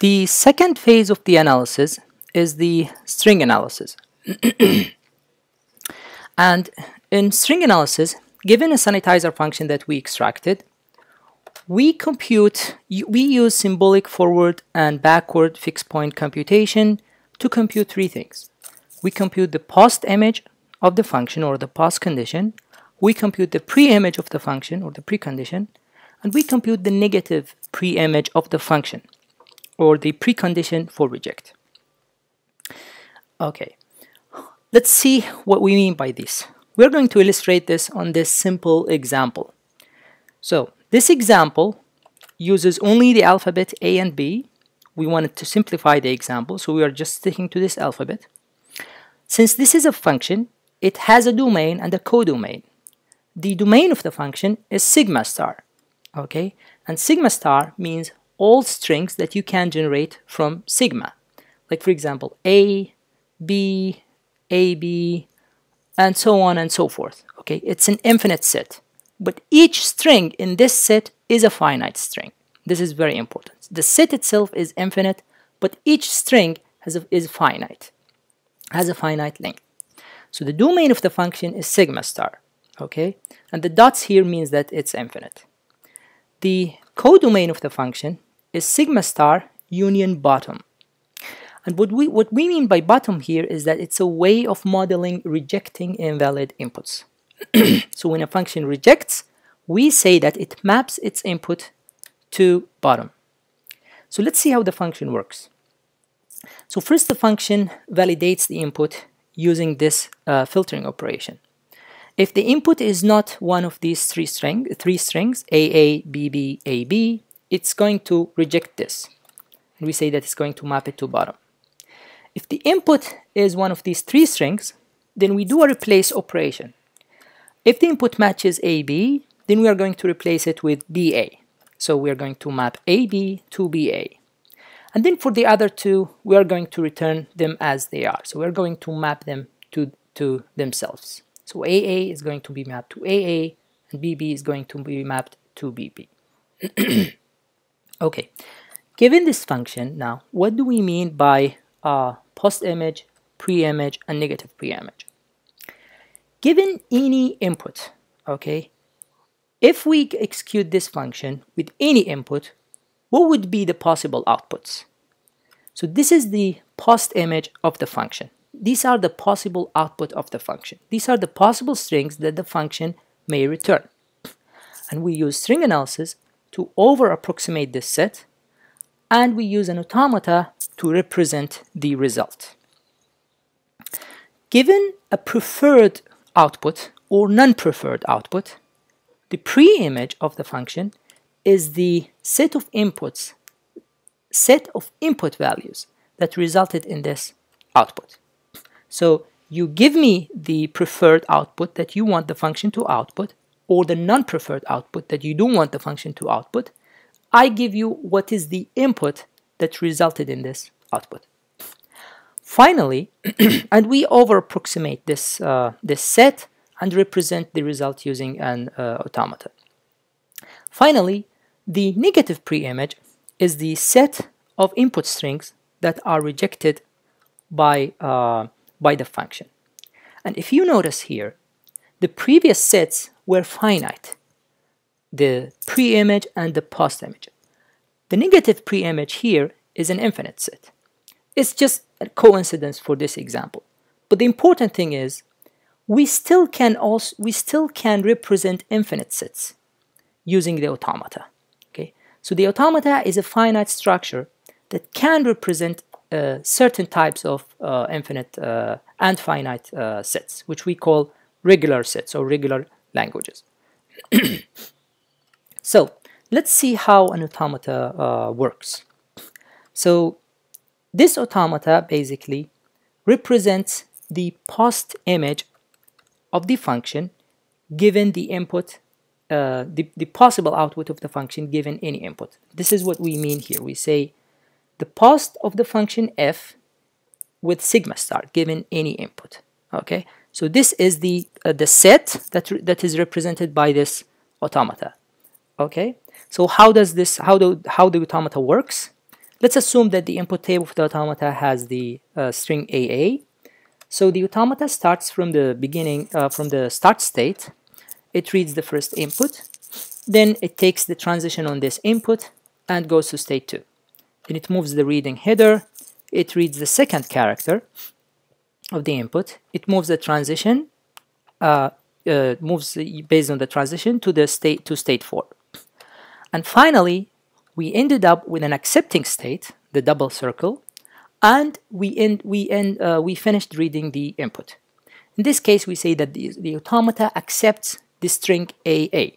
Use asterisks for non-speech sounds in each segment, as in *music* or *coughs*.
The second phase of the analysis is the string analysis. *clears throat* and in string analysis, given a sanitizer function that we extracted, we compute, we use symbolic forward and backward fixed point computation to compute three things. We compute the post image of the function or the post condition, we compute the pre-image of the function or the precondition, and we compute the negative pre-image of the function or the precondition for reject. Okay, let's see what we mean by this. We're going to illustrate this on this simple example. So this example uses only the alphabet A and B. We wanted to simplify the example, so we are just sticking to this alphabet. Since this is a function, it has a domain and a codomain. The domain of the function is sigma star, okay? And sigma star means all strings that you can generate from sigma. Like for example, A, B, AB, and so on and so forth. Okay, it's an infinite set. But each string in this set is a finite string. This is very important. The set itself is infinite, but each string has a, is finite, has a finite length. So the domain of the function is sigma star, okay? And the dots here means that it's infinite. The codomain of the function is sigma star union bottom. And what we, what we mean by bottom here is that it's a way of modeling rejecting invalid inputs. *clears throat* so when a function rejects, we say that it maps its input to bottom. So let's see how the function works. So first the function validates the input using this uh, filtering operation. If the input is not one of these three, string, three strings, AA, BB, AB, it's going to reject this. And we say that it's going to map it to bottom. If the input is one of these three strings, then we do a replace operation. If the input matches AB, then we are going to replace it with BA. So we are going to map AB to BA. And then for the other two, we are going to return them as they are. So we're going to map them to, to themselves. So AA is going to be mapped to AA, and BB is going to be mapped to BB. *clears throat* okay, given this function now, what do we mean by uh, post-image, pre-image, and negative pre-image? Given any input, okay, if we execute this function with any input, what would be the possible outputs? So this is the post image of the function. These are the possible output of the function. These are the possible strings that the function may return. And we use string analysis to over approximate this set and we use an automata to represent the result. Given a preferred output or non-preferred output, the pre-image of the function is the set of inputs, set of input values that resulted in this output. So you give me the preferred output that you want the function to output or the non-preferred output that you don't want the function to output. I give you what is the input that resulted in this output. Finally, *clears throat* and we over approximate this, uh, this set and represent the result using an uh, automata. Finally, the negative pre-image is the set of input strings that are rejected by, uh, by the function. And if you notice here, the previous sets were finite, the pre-image and the post-image. The negative pre-image here is an infinite set. It's just a coincidence for this example. But the important thing is we still can also we still can represent infinite sets using the automata. Okay, So the automata is a finite structure that can represent uh, certain types of uh, infinite uh, and finite uh, sets, which we call regular sets or regular languages. *clears throat* so let's see how an automata uh, works. So this automata basically represents the post image of the function given the input uh, the, the possible output of the function given any input. This is what we mean here. We say the post of the function f with sigma star given any input. Okay, so this is the uh, the set that that is represented by this automata. Okay, so how does this how do how the automata works? let's assume that the input table for the automata has the uh, string AA. So the automata starts from the beginning, uh, from the start state. It reads the first input. Then it takes the transition on this input and goes to state 2. Then it moves the reading header. It reads the second character of the input. It moves the transition, uh, uh, moves based on the transition to the state to state 4. And finally, we ended up with an accepting state, the double circle, and we end we end uh, we finished reading the input. In this case, we say that the, the automata accepts the string AA,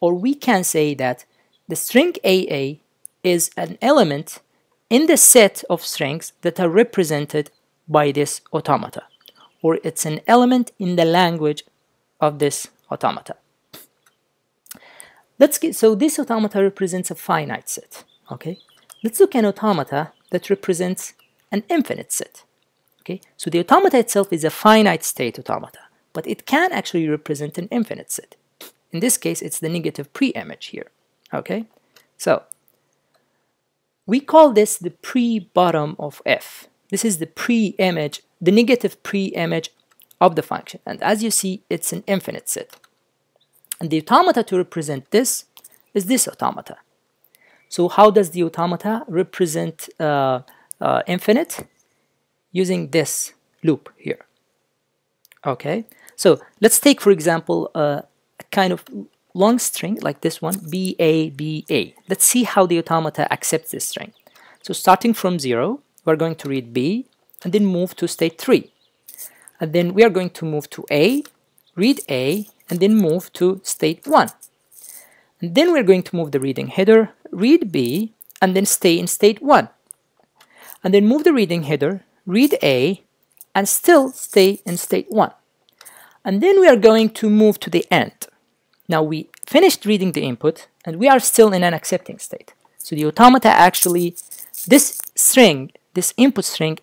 or we can say that the string AA is an element in the set of strings that are represented by this automata, or it's an element in the language of this automata. Let's get, so this automata represents a finite set, okay? Let's look at an automata that represents an infinite set, okay? So the automata itself is a finite state automata, but it can actually represent an infinite set. In this case, it's the negative pre-image here, okay? So, we call this the pre-bottom of f. This is the pre-image, the negative pre-image of the function. And as you see, it's an infinite set. And the automata to represent this is this automata. So how does the automata represent uh, uh, infinite? Using this loop here. Okay, so let's take, for example, uh, a kind of long string like this one, B, A, B, A. Let's see how the automata accepts this string. So starting from 0, we're going to read B, and then move to state 3. And then we are going to move to A, read A, and then move to state 1. And then we're going to move the reading header, read B, and then stay in state 1. And then move the reading header, read A, and still stay in state 1. And then we are going to move to the end. Now we finished reading the input, and we are still in an accepting state. So the automata actually, this string, this input string,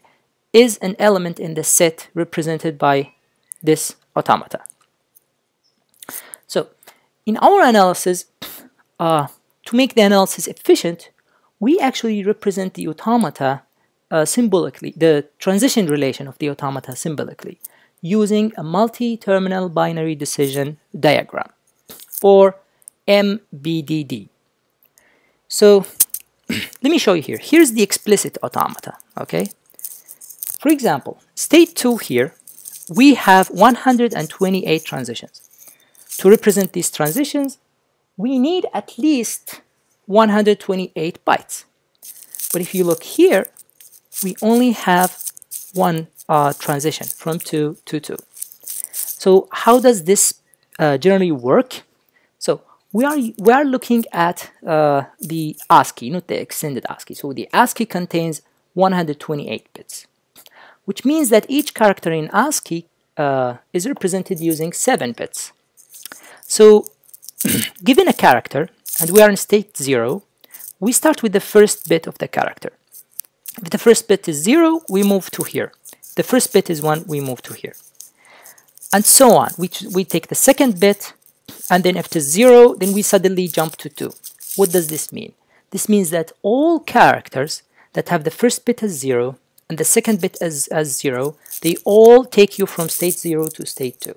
is an element in the set represented by this automata. So in our analysis, *sniffs* uh, to make the analysis efficient, we actually represent the automata uh, symbolically, the transition relation of the automata symbolically, using a multi-terminal binary decision diagram, or MTBDD. So *clears throat* let me show you here. Here's the explicit automata, okay? For example, state 2 here, we have 128 transitions. To represent these transitions, we need at least 128 bytes. But if you look here, we only have one uh, transition from 2 to 2. So how does this uh, generally work? We are, we are looking at uh, the ASCII, not the extended ASCII. So the ASCII contains 128 bits, which means that each character in ASCII uh, is represented using 7 bits. So *clears throat* given a character, and we are in state 0, we start with the first bit of the character. If the first bit is 0, we move to here. The first bit is 1, we move to here. And so on. We, we take the second bit, and then after 0, then we suddenly jump to 2. What does this mean? This means that all characters that have the first bit as 0 and the second bit as, as 0, they all take you from state 0 to state 2.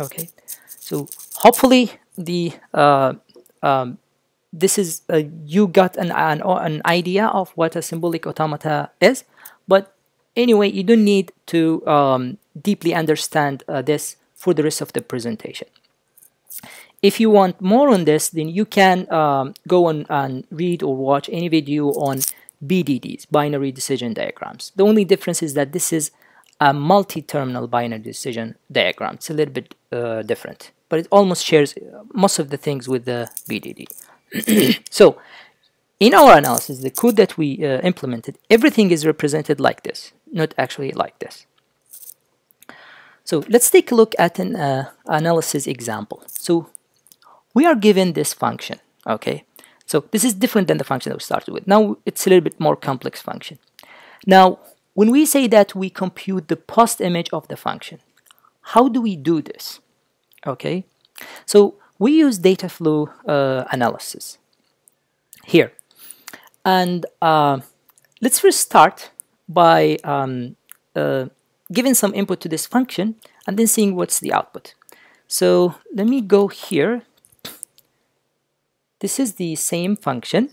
Okay, so hopefully the uh, um, this is uh, you got an, an an idea of what a symbolic automata is, but anyway, you don't need to um, deeply understand uh, this for the rest of the presentation. If you want more on this, then you can um, go on and read or watch any video on BDDs, binary decision diagrams. The only difference is that this is a multi-terminal binary decision diagram. It's a little bit uh, different, but it almost shares most of the things with the BDD. *clears throat* so, in our analysis, the code that we uh, implemented, everything is represented like this, not actually like this. So let's take a look at an uh, analysis example. So we are given this function, okay? So this is different than the function that we started with. Now it's a little bit more complex function. Now when we say that we compute the post image of the function, how do we do this? Okay, so we use data flow uh, analysis. Here, And uh, let's first start by um, uh, giving some input to this function and then seeing what's the output. So let me go here. This is the same function.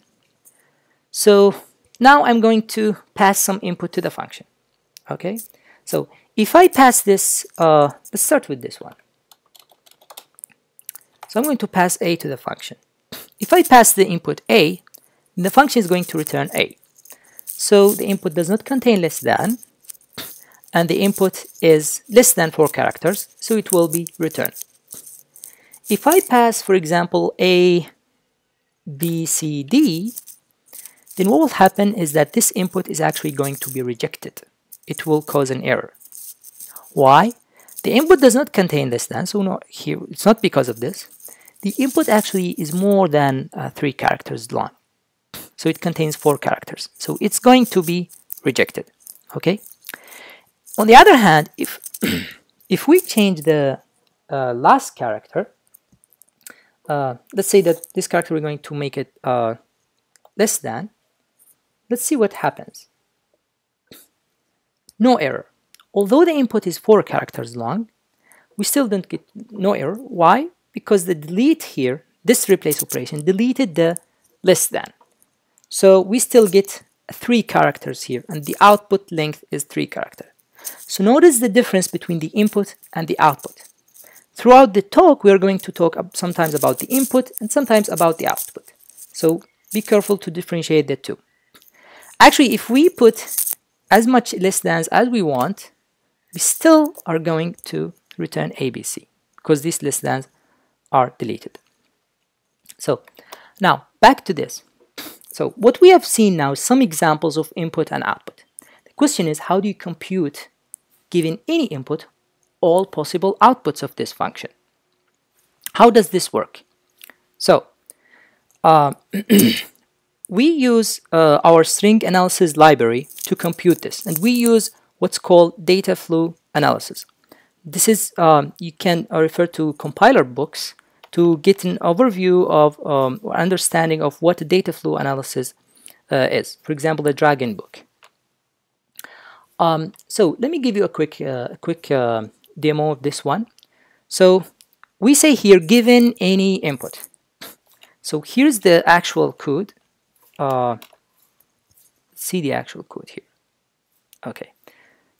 So now I'm going to pass some input to the function. Okay, so if I pass this, uh, let's start with this one. So I'm going to pass a to the function. If I pass the input a, the function is going to return a. So the input does not contain less than, and the input is less than 4 characters, so it will be returned. If I pass, for example, a, b, c, d, then what will happen is that this input is actually going to be rejected. It will cause an error. Why? The input does not contain this than, so no, here it's not because of this. The input actually is more than uh, three characters long. So it contains four characters. So it's going to be rejected. Okay. On the other hand, if *clears throat* if we change the uh, last character, uh, let's say that this character we're going to make it uh, less than. Let's see what happens. No error. Although the input is four characters long, we still don't get no error. Why? Because the delete here, this replace operation, deleted the less than. So we still get three characters here, and the output length is three characters. So notice the difference between the input and the output. Throughout the talk, we are going to talk sometimes about the input and sometimes about the output. So be careful to differentiate the two. Actually, if we put as much less than as we want, we still are going to return ABC because these less than are deleted. So now back to this. So what we have seen now is some examples of input and output. The question is how do you compute given any input all possible outputs of this function? How does this work? So uh, *clears throat* we use uh, our string analysis library to compute this and we use what's called data flow analysis. This is, um, you can uh, refer to compiler books to get an overview of um, or understanding of what data flow analysis uh, is. For example, the Dragon book. Um, so let me give you a quick, uh, quick uh, demo of this one. So we say here, given any input. So here's the actual code. Uh, see the actual code here. Okay.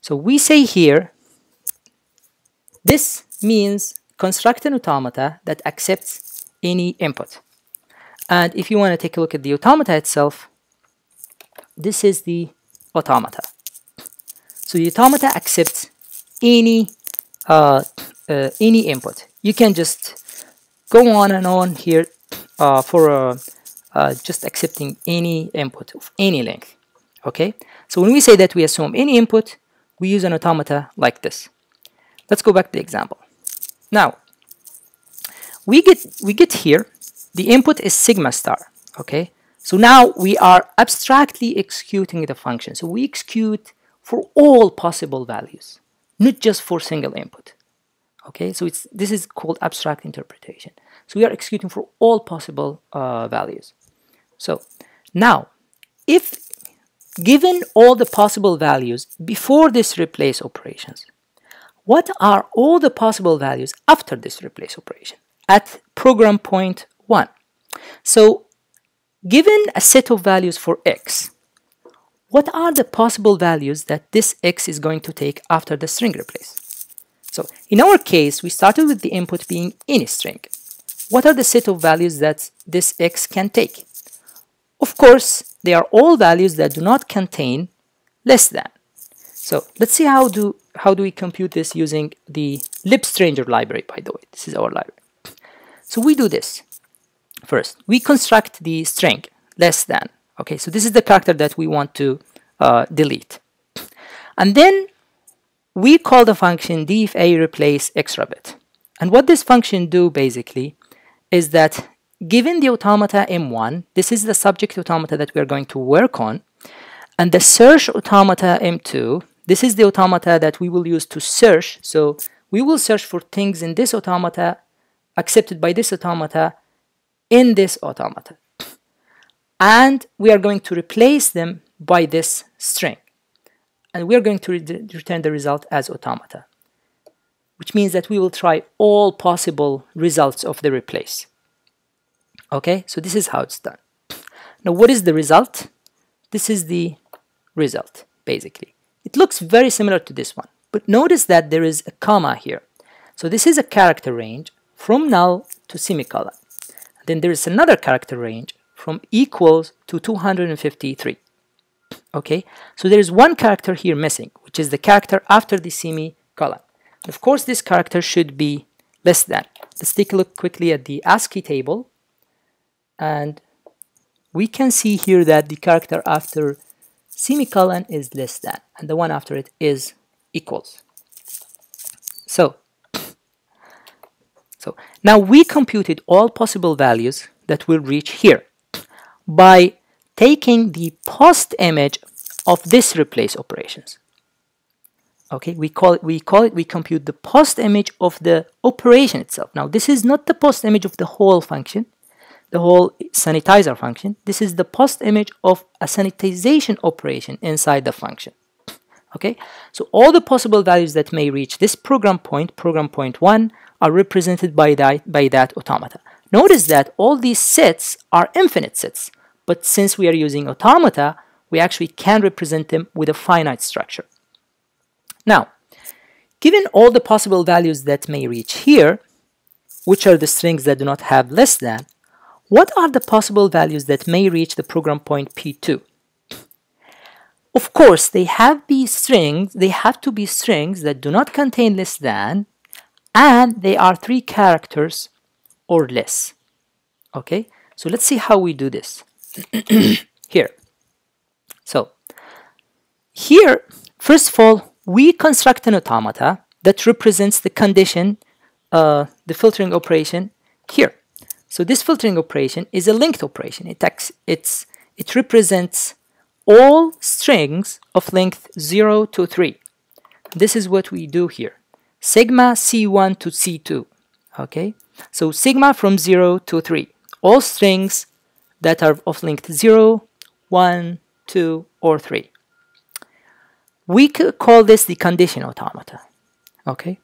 So we say here, this means construct an automata that accepts any input. And if you want to take a look at the automata itself, this is the automata. So the automata accepts any uh, uh, any input. You can just go on and on here uh, for uh, uh, just accepting any input of any length. Okay. So when we say that we assume any input, we use an automata like this. Let's go back to the example. Now, we get, we get here, the input is sigma star, okay? So now we are abstractly executing the function. So we execute for all possible values, not just for single input. Okay, so it's this is called abstract interpretation. So we are executing for all possible uh, values. So now, if Given all the possible values before this replace operations, what are all the possible values after this replace operation at program point 1? So given a set of values for x, what are the possible values that this x is going to take after the string replace? So in our case, we started with the input being any string. What are the set of values that this x can take? Of course, they are all values that do not contain less than. So let's see how do how do we compute this using the libstranger library, by the way. This is our library. So we do this. First, we construct the string less than. Okay, so this is the character that we want to uh, delete. And then we call the function dfa replace extra bit. And what this function do basically is that given the automata M1, this is the subject automata that we are going to work on, and the search automata M2, this is the automata that we will use to search. So we will search for things in this automata accepted by this automata in this automata. And we are going to replace them by this string. And we are going to re return the result as automata, which means that we will try all possible results of the replace. Okay, so this is how it's done. Now, what is the result? This is the result, basically. It looks very similar to this one, but notice that there is a comma here. So this is a character range from null to semicolon. Then there is another character range from equals to 253. Okay, so there is one character here missing, which is the character after the semicolon. Of course, this character should be less than. Let's take a look quickly at the ASCII table. And we can see here that the character after semicolon is less than, and the one after it is equals. So, so now we computed all possible values that will reach here by taking the post image of this replace operations. Okay, we call it, we call it, we compute the post image of the operation itself. Now, this is not the post image of the whole function, the whole sanitizer function. This is the post image of a sanitization operation inside the function. Okay, so all the possible values that may reach this program point, program point one, are represented by that, by that automata. Notice that all these sets are infinite sets. But since we are using automata, we actually can represent them with a finite structure. Now, given all the possible values that may reach here, which are the strings that do not have less than, what are the possible values that may reach the program point P2? Of course, they have be strings, they have to be strings that do not contain less than, and they are three characters or less. Okay, so let's see how we do this. Here. So here, first of all, we construct an automata that represents the condition, uh, the filtering operation here. So this filtering operation is a linked operation. It, it's, it represents all strings of length 0 to 3. This is what we do here. Sigma C1 to C2. Okay, so sigma from 0 to 3. All strings that are of length 0, 1, 2, or 3. We call this the condition automata. Okay.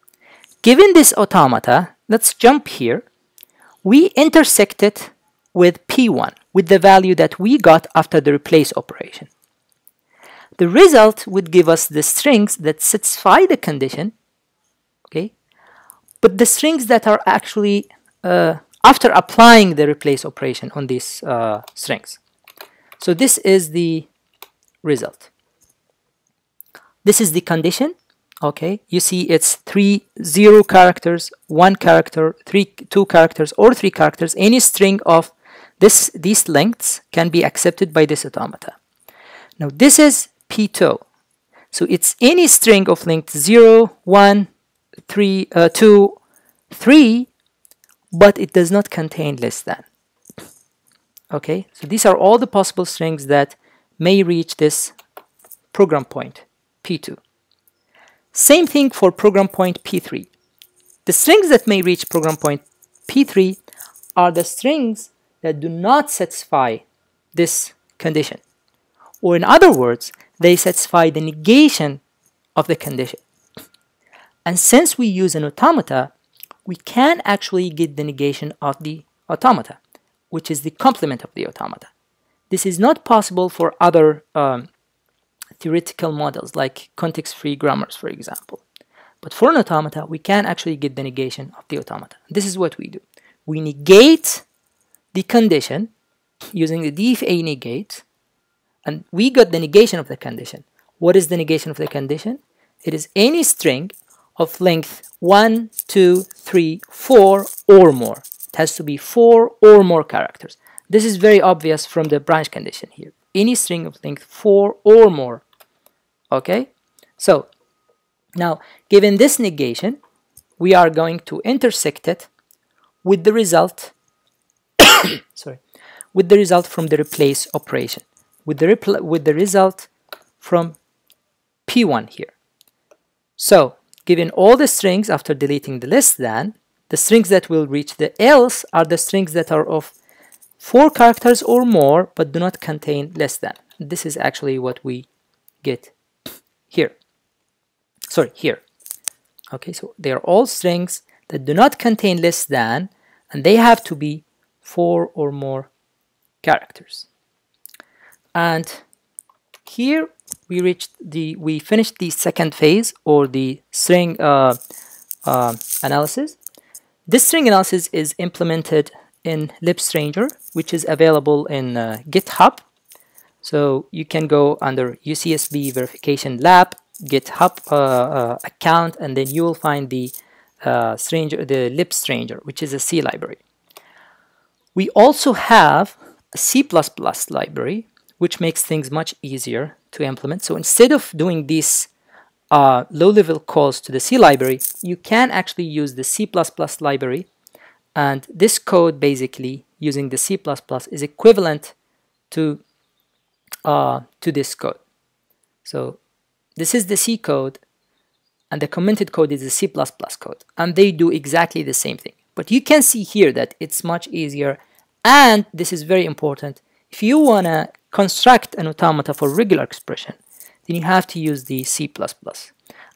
Given this automata, let's jump here. We intersect it with P1, with the value that we got after the replace operation. The result would give us the strings that satisfy the condition, okay, but the strings that are actually uh, after applying the replace operation on these uh, strings. So this is the result. This is the condition. Okay, you see it's three zero characters, one character, three two characters, or three characters. Any string of this these lengths can be accepted by this automata. Now this is P2. So it's any string of length 0, 1, 3, uh, 2, 3 but it does not contain less than. Okay, so these are all the possible strings that may reach this program point, P2. Same thing for program point P3. The strings that may reach program point P3 are the strings that do not satisfy this condition. Or in other words, they satisfy the negation of the condition. And since we use an automata, we can actually get the negation of the automata, which is the complement of the automata. This is not possible for other um, theoretical models like context-free grammars, for example. But for an automata, we can actually get the negation of the automata. This is what we do. We negate the condition using the DFA negate, and we got the negation of the condition. What is the negation of the condition? It is any string of length 1, 2, 3, 4 or more. It has to be 4 or more characters. This is very obvious from the branch condition here. Any string of length 4 or more. Okay? So, now, given this negation, we are going to intersect it with the result *coughs* sorry, with the result from the replace operation, with the, with the result from P1 here. So, given all the strings after deleting the less than, the strings that will reach the else are the strings that are of four characters or more but do not contain less than. This is actually what we get here. Sorry, here. Okay, so they are all strings that do not contain less than and they have to be four or more characters. And here we reached the we finished the second phase or the string uh, uh, analysis. This string analysis is implemented in libstranger, which is available in uh, GitHub. So you can go under UCSB verification lab, GitHub uh, uh, account, and then you will find the uh, stranger, the libstranger, which is a C library. We also have a C++ library, which makes things much easier to implement. So instead of doing these uh, low-level calls to the C library, you can actually use the C++ library and this code basically using the C++ is equivalent to uh, to this code. So this is the C code and the commented code is the C++ code and they do exactly the same thing. But you can see here that it's much easier and this is very important. If you want to construct an automata for regular expression, then you have to use the C++.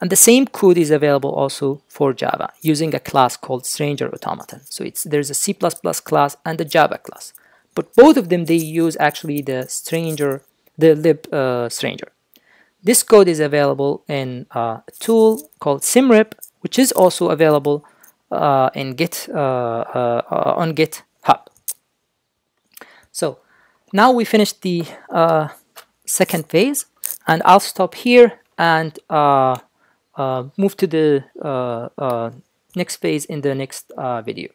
And the same code is available also for Java using a class called stranger automaton. So it's there's a C++ class and a Java class. But both of them, they use actually the stranger, the lib uh, stranger. This code is available in uh, a tool called SemRep, which is also available uh, in Git uh, uh, on GitHub. So now we finished the uh, second phase, and I'll stop here and uh, move to the uh, uh, next phase in the next uh, video.